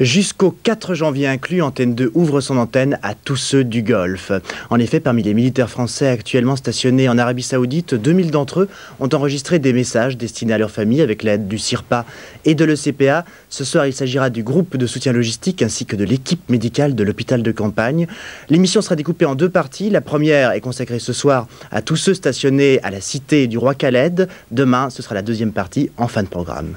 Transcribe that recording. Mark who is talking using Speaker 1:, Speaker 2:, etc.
Speaker 1: Jusqu'au 4 janvier inclus, Antenne 2 ouvre son antenne à tous ceux du Golfe. En effet, parmi les militaires français actuellement stationnés en Arabie Saoudite, 2000 d'entre eux ont enregistré des messages destinés à leur famille avec l'aide du CIRPA et de l'ECPA. Ce soir, il s'agira du groupe de soutien logistique ainsi que de l'équipe médicale de l'hôpital de campagne. L'émission sera découpée en deux parties. La première est consacrée ce soir à tous ceux stationnés à la cité du roi Khaled. Demain, ce sera la deuxième partie en fin de programme.